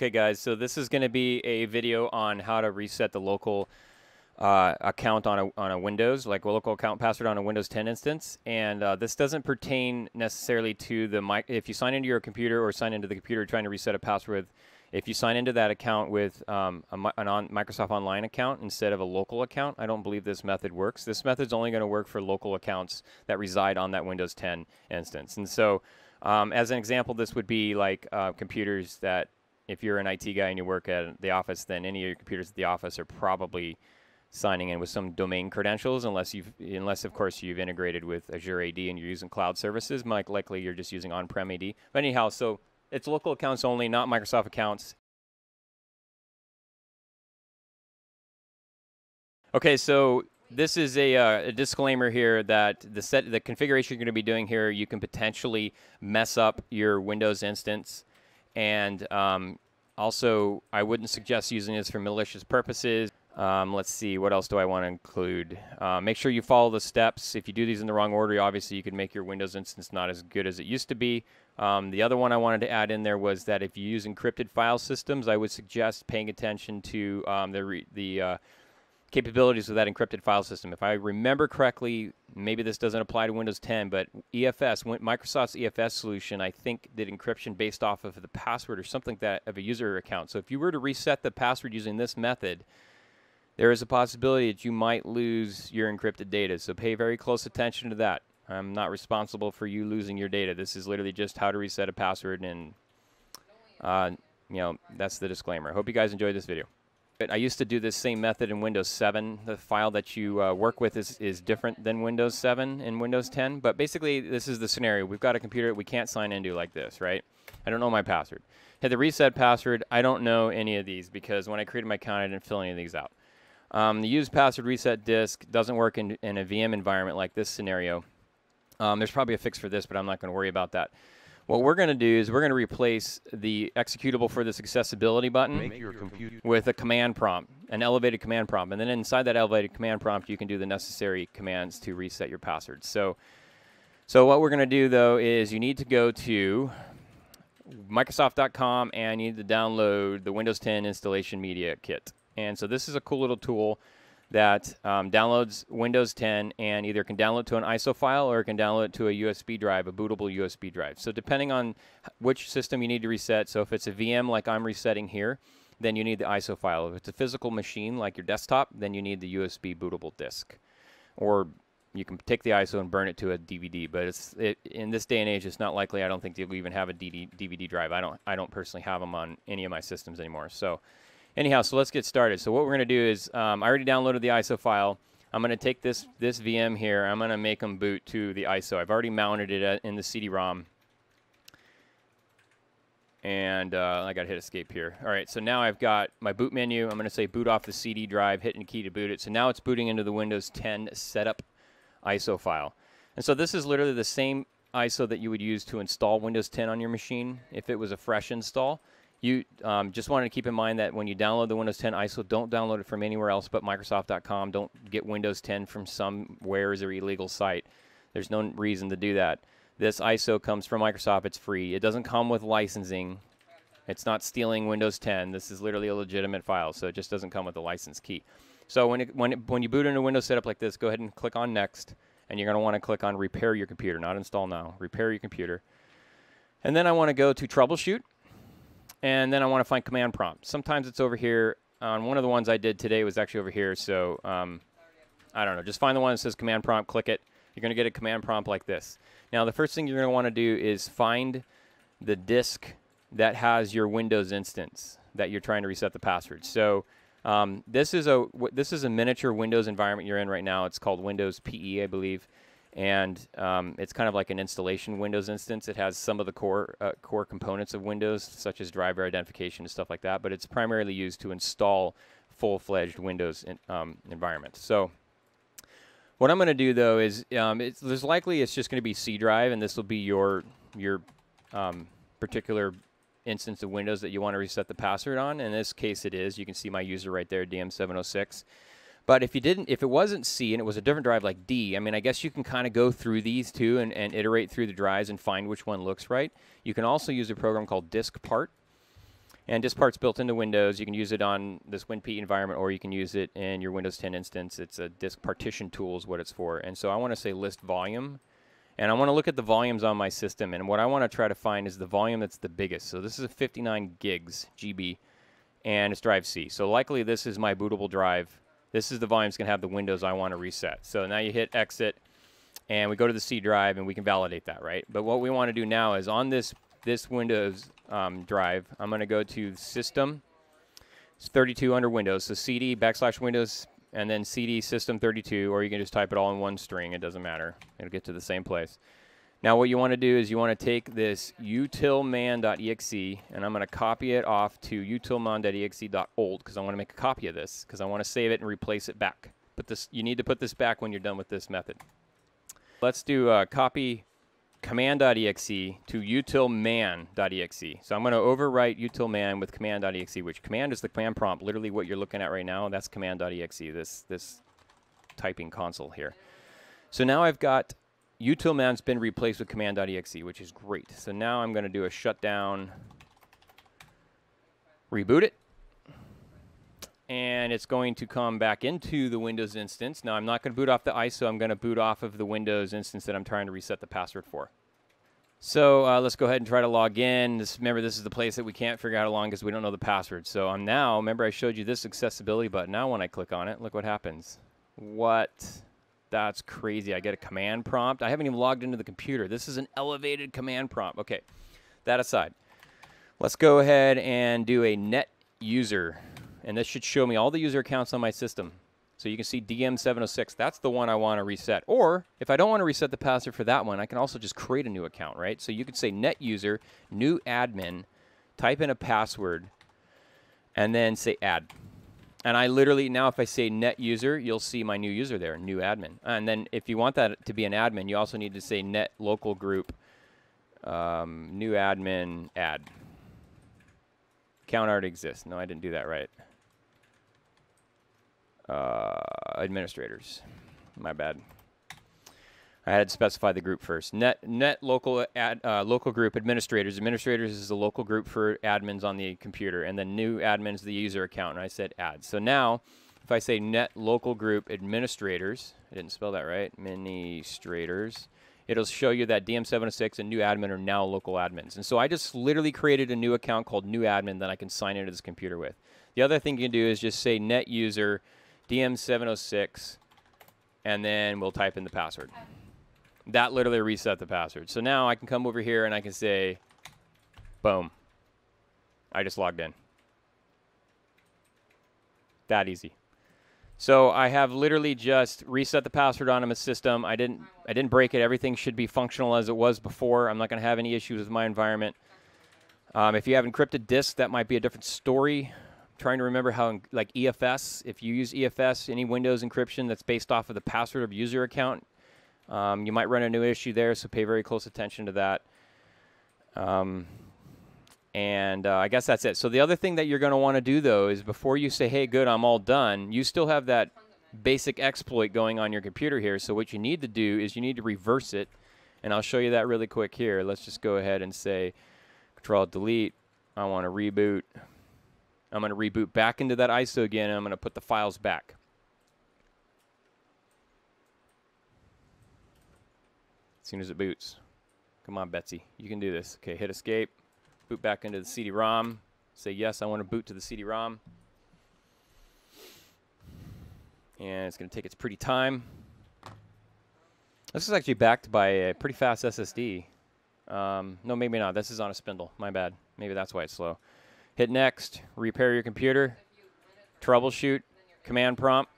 Okay, guys, so this is going to be a video on how to reset the local uh, account on a, on a Windows, like a local account password on a Windows 10 instance. And uh, this doesn't pertain necessarily to the mic. If you sign into your computer or sign into the computer trying to reset a password, if you sign into that account with um, a, an on Microsoft Online account instead of a local account, I don't believe this method works. This method is only going to work for local accounts that reside on that Windows 10 instance. And so, um, as an example, this would be like uh, computers that if you're an IT guy and you work at the office, then any of your computers at the office are probably signing in with some domain credentials, unless you've, unless of course you've integrated with Azure AD and you're using cloud services. Mike, likely you're just using on-prem AD. But anyhow, so it's local accounts only, not Microsoft accounts. Okay, so this is a, uh, a, disclaimer here that the set the configuration you're going to be doing here, you can potentially mess up your Windows instance and um, also, I wouldn't suggest using this for malicious purposes. Um, let's see, what else do I want to include? Uh, make sure you follow the steps. If you do these in the wrong order, obviously you can make your Windows instance not as good as it used to be. Um, the other one I wanted to add in there was that if you use encrypted file systems, I would suggest paying attention to um, the, the uh, capabilities of that encrypted file system. If I remember correctly, maybe this doesn't apply to Windows 10, but EFS, Microsoft's EFS solution, I think did encryption based off of the password or something that of a user account. So if you were to reset the password using this method, there is a possibility that you might lose your encrypted data. So pay very close attention to that. I'm not responsible for you losing your data. This is literally just how to reset a password, and uh, you know that's the disclaimer. Hope you guys enjoyed this video. I used to do this same method in Windows 7. The file that you uh, work with is, is different than Windows 7 and Windows 10. But basically, this is the scenario. We've got a computer we can't sign into like this, right? I don't know my password. Hit the reset password. I don't know any of these because when I created my account, I didn't fill any of these out. Um, the use password reset disk doesn't work in, in a VM environment like this scenario. Um, there's probably a fix for this, but I'm not going to worry about that. What we're going to do is we're going to replace the executable for this accessibility button with a command prompt, an elevated command prompt. And then inside that elevated command prompt, you can do the necessary commands to reset your password. So, so what we're going to do, though, is you need to go to Microsoft.com and you need to download the Windows 10 Installation Media Kit. And so this is a cool little tool that um, downloads Windows 10 and either can download to an ISO file or can download it to a USB drive, a bootable USB drive. So depending on which system you need to reset, so if it's a VM like I'm resetting here, then you need the ISO file. If it's a physical machine like your desktop, then you need the USB bootable disk. Or you can take the ISO and burn it to a DVD, but it's it, in this day and age, it's not likely. I don't think you'll even have a DVD drive. I don't. I don't personally have them on any of my systems anymore. So anyhow, so let's get started. So what we're going to do is, um, I already downloaded the ISO file. I'm going to take this, this VM here. I'm going to make them boot to the ISO. I've already mounted it in the CD-ROM. And uh, I got to hit escape here. All right, so now I've got my boot menu. I'm going to say boot off the CD drive, hitting key to boot it. So now it's booting into the Windows 10 setup ISO file. And so this is literally the same ISO that you would use to install Windows 10 on your machine if it was a fresh install. You um, just wanted to keep in mind that when you download the Windows 10 ISO, don't download it from anywhere else but Microsoft.com. Don't get Windows 10 from somewhere or illegal site. There's no reason to do that. This ISO comes from Microsoft. It's free. It doesn't come with licensing. It's not stealing Windows 10. This is literally a legitimate file, so it just doesn't come with a license key. So when it, when it, when you boot into Windows setup like this, go ahead and click on Next, and you're going to want to click on Repair Your Computer, not Install Now. Repair Your Computer. And then I want to go to Troubleshoot and then I want to find command prompt. Sometimes it's over here. On one of the ones I did today was actually over here, so um, I don't know. Just find the one that says command prompt, click it. You're going to get a command prompt like this. Now, the first thing you're going to want to do is find the disk that has your Windows instance that you're trying to reset the password. So um, this is a this is a miniature Windows environment you're in right now. It's called Windows PE, I believe and um, it's kind of like an installation Windows instance. It has some of the core uh, core components of Windows, such as driver identification and stuff like that, but it's primarily used to install full-fledged Windows in, um, environment. So what I'm going to do though is um, there's likely it's just going to be C drive, and this will be your your um, particular instance of Windows that you want to reset the password on. In this case, it is. You can see my user right there, DM706. But if you didn't, if it wasn't C and it was a different drive like D, I mean, I guess you can kind of go through these two and, and iterate through the drives and find which one looks right. You can also use a program called DiskPart. And Diskpart's built into Windows. You can use it on this WinP environment, or you can use it in your Windows 10 instance. It's a disk partition tool is what it's for. And so I want to say list volume. And I want to look at the volumes on my system. And what I want to try to find is the volume that's the biggest. So this is a 59 gigs GB, and it's drive C. So likely this is my bootable drive. This is the volume that's going to have the windows I want to reset. So now you hit exit, and we go to the C drive, and we can validate that, right? But what we want to do now is on this this Windows um, drive, I'm going to go to System. It's 32 under Windows. So CD backslash Windows and then CD System 32, or you can just type it all in one string. It doesn't matter. It'll get to the same place. Now what you want to do is you want to take this utilman.exe and I'm going to copy it off to utilman.exe.old because I want to make a copy of this because I want to save it and replace it back. But this you need to put this back when you're done with this method. Let's do uh, copy command.exe to utilman.exe. So I'm going to overwrite utilman with command.exe, which command is the command prompt, literally what you're looking at right now. That's command.exe, this, this typing console here. So now I've got utilman's been replaced with command.exe, which is great. So now I'm going to do a shutdown, reboot it, and it's going to come back into the Windows instance. Now I'm not going to boot off the ISO, I'm going to boot off of the Windows instance that I'm trying to reset the password for. So uh, let's go ahead and try to log in. This, remember, this is the place that we can't figure out how long because we don't know the password. So I'm now, remember I showed you this accessibility button. Now when I click on it, look what happens. What? That's crazy. I get a command prompt. I haven't even logged into the computer. This is an elevated command prompt. Okay, that aside. Let's go ahead and do a net user and this should show me all the user accounts on my system. So you can see DM706, that's the one I want to reset. Or if I don't want to reset the password for that one, I can also just create a new account, right? So you could say net user, new admin, type in a password, and then say add. And I literally, now if I say net user, you'll see my new user there, new admin. And then if you want that to be an admin, you also need to say net local group, um, new admin, add. Count already exists. No, I didn't do that right uh, administrators. My bad. I had to specify the group first. Net net local ad, uh, local group administrators. Administrators is the local group for admins on the computer, and then new admins the user account. And I said add. So now, if I say net local group administrators, I didn't spell that right. Administrators. It'll show you that DM706 and new admin are now local admins. And so I just literally created a new account called new admin that I can sign into this computer with. The other thing you can do is just say net user DM706, and then we'll type in the password. That literally reset the password. So now I can come over here and I can say, boom. I just logged in. That easy. So I have literally just reset the password on my system. I didn't I didn't break it. Everything should be functional as it was before. I'm not going to have any issues with my environment. Um, if you have encrypted disk, that might be a different story trying to remember how, like EFS, if you use EFS, any Windows encryption that's based off of the password of user account, um, you might run a new issue there, so pay very close attention to that. Um, and uh, I guess that's it. So the other thing that you're going to want to do, though, is before you say, hey, good, I'm all done, you still have that basic exploit going on your computer here. So what you need to do is you need to reverse it. And I'll show you that really quick here. Let's just go ahead and say Control Delete. I want to reboot. I'm going to reboot back into that ISO again, and I'm going to put the files back. As soon as it boots. Come on, Betsy. You can do this. Okay, hit escape. Boot back into the CD-ROM. Say, yes, I want to boot to the CD-ROM. And it's going to take its pretty time. This is actually backed by a pretty fast SSD. Um, no, maybe not. This is on a spindle. My bad. Maybe that's why it's slow. Hit next, repair your computer, troubleshoot, command prompt.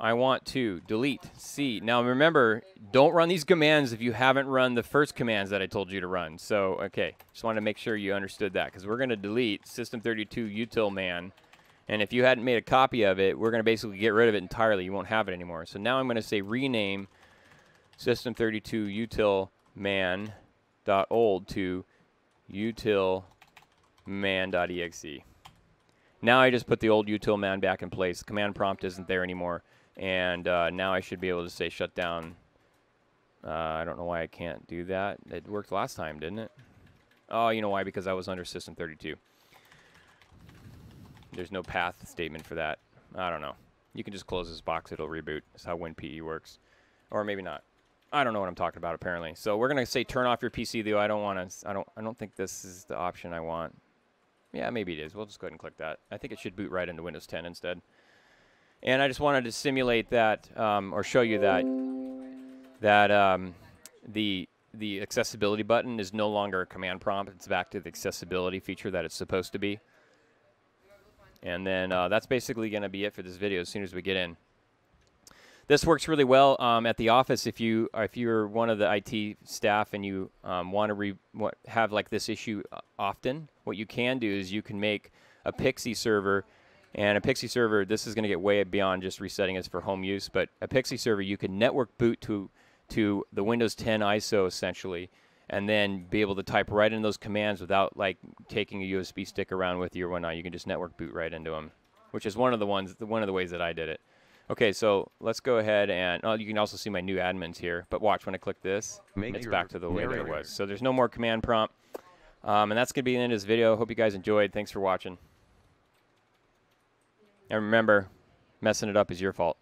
I want to delete C. Now remember, don't run these commands if you haven't run the first commands that I told you to run. So, okay, just want to make sure you understood that because we're going to delete system32 utilman. And if you hadn't made a copy of it, we're going to basically get rid of it entirely. You won't have it anymore. So now I'm going to say rename system32 utilman.old to util man.exe. Now I just put the old util man back in place. The command prompt isn't there anymore. And uh, now I should be able to say shut down. Uh, I don't know why I can't do that. It worked last time, didn't it? Oh, you know why? Because I was under system 32. there's no path statement for that. I don't know. You can just close this box; it'll reboot. That's how WinPE works, or maybe not. I don't know what I'm talking about apparently. So we're gonna say turn off your PC though. I don't want to. I don't. I don't think this is the option I want. Yeah, maybe it is. We'll just go ahead and click that. I think it should boot right into Windows 10 instead. And I just wanted to simulate that um, or show you that that um, the the accessibility button is no longer a command prompt. It's back to the accessibility feature that it's supposed to be. And then uh, that's basically going to be it for this video as soon as we get in. This works really well um, at the office if you if you're one of the IT staff and you um, want to have like this issue uh, often. What you can do is you can make a Pixie server and a PXE server, this is going to get way beyond just resetting it for home use, but a PXE server, you can network boot to to the Windows 10 ISO essentially, and then be able to type right in those commands without like taking a USB stick around with you or whatnot. You can just network boot right into them, which is one of the ones, the one of the ways that I did it. Okay, so let's go ahead and oh, you can also see my new admins here. But watch when I click this, Make it's back to the way that it was. So there's no more command prompt, um, and that's gonna be the end of this video. Hope you guys enjoyed. Thanks for watching. And remember, messing it up is your fault.